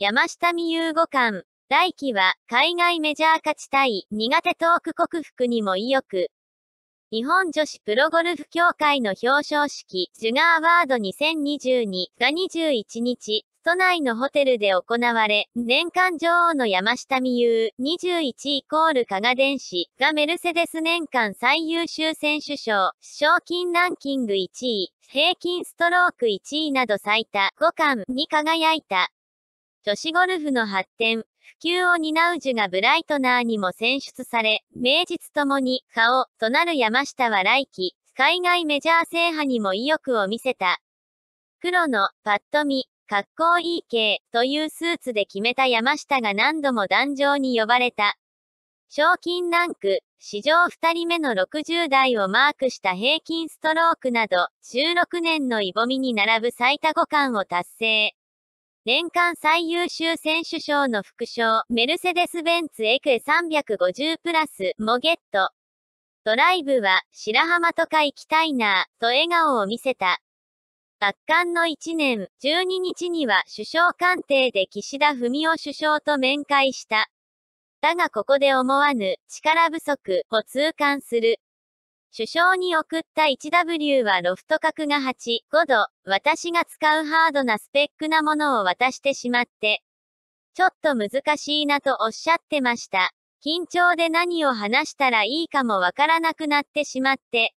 山下美優五冠。来季は、海外メジャー勝ちたい、苦手トーク克服にも意欲。日本女子プロゴルフ協会の表彰式、ジュガーワード2022が21日、都内のホテルで行われ、年間女王の山下美優、21イコール加賀電子。がメルセデス年間最優秀選手賞、賞金ランキング1位、平均ストローク1位など最多。5冠に輝いた。女子ゴルフの発展、普及を担うジュがブライトナーにも選出され、名実ともに、顔、となる山下は来季、海外メジャー制覇にも意欲を見せた。黒の、パッと見、かっこいい系、というスーツで決めた山下が何度も壇上に呼ばれた。賞金ランク、史上2人目の60代をマークした平均ストロークなど、16年のイボミに並ぶ最多5冠を達成。年間最優秀選手賞の副賞、メルセデス・ベンツエクエ350プラスもゲット。ドライブは、白浜とか行きたいなぁ、と笑顔を見せた。圧巻の1年、12日には首相官邸で岸田文雄首相と面会した。だがここで思わぬ力不足を痛感する。首相に送った 1W はロフト角が8、5度、私が使うハードなスペックなものを渡してしまって、ちょっと難しいなとおっしゃってました。緊張で何を話したらいいかもわからなくなってしまって。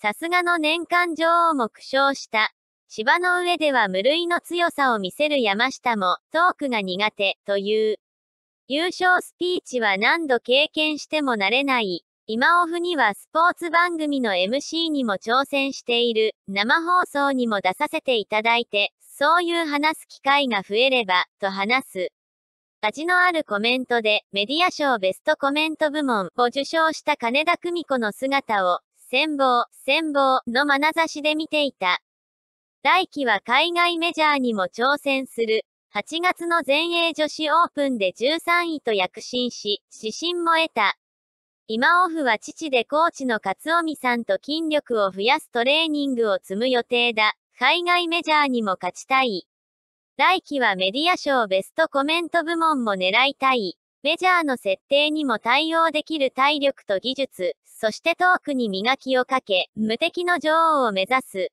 さすがの年間女王も苦笑した。芝の上では無類の強さを見せる山下も、トークが苦手、という。優勝スピーチは何度経験しても慣れない。今オフにはスポーツ番組の MC にも挑戦している、生放送にも出させていただいて、そういう話す機会が増えれば、と話す。味のあるコメントで、メディア賞ベストコメント部門を受賞した金田久美子の姿を、戦望、戦望の眼差しで見ていた。来季は海外メジャーにも挑戦する。8月の全英女子オープンで13位と躍進し、指針も得た。今オフは父でコーチの勝臣さんと筋力を増やすトレーニングを積む予定だ。海外メジャーにも勝ちたい。来季はメディア賞ベストコメント部門も狙いたい。メジャーの設定にも対応できる体力と技術、そしてトークに磨きをかけ、無敵の女王を目指す。